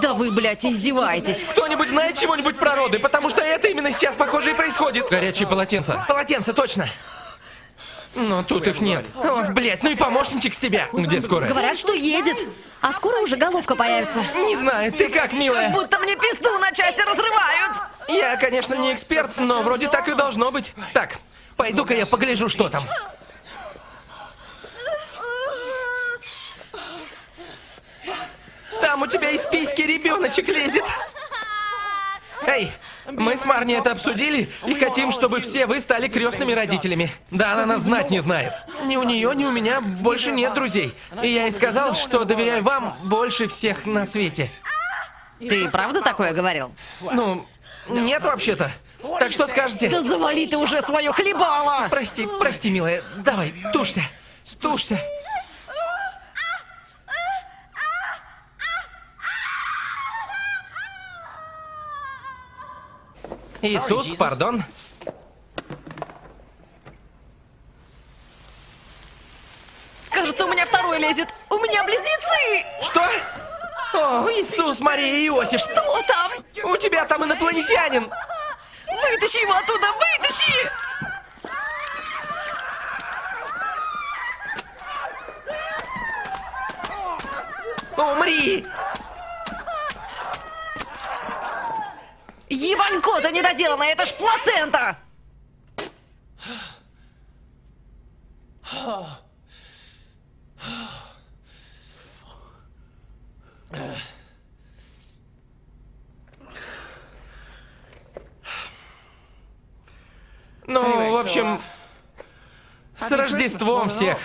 Да вы, блядь, издеваетесь. Кто-нибудь знает чего-нибудь про роды? Потому что это именно сейчас, похоже, и происходит. Горячие полотенца. Полотенца, точно. Но тут их нет. Ох, блядь, ну и помощничек с тебя. Где скорая? Говорят, что едет. А скоро уже головка появится. Не знаю, ты как, милая? Будто мне пизду на части разрывают. Я, конечно, не эксперт, но вроде так и должно быть. Так, пойду-ка я погляжу, что там. Там у тебя из письки ребеночек лезет. Эй, мы с Марни это обсудили и хотим, чтобы все вы стали крестными родителями. Да, она нас знать не знает. Ни у нее, ни у меня больше нет друзей. И я ей сказал, что доверяю вам больше всех на свете. Ты правда такое говорил? Ну, нет вообще-то. Так что скажете? Да завали ты уже свое хлебало! Прости, прости, милая. Давай, тушься. Тушься. Иисус, пардон. Кажется, у меня второй лезет. У меня близнецы! Что? О, Иисус, Мария и Иосиф. Кто там? У тебя там инопланетянин. Вытащи его оттуда, вытащи! Умри! Ебанько-то недоделанное, это ж плацента! Ну, в общем, с Рождеством всех.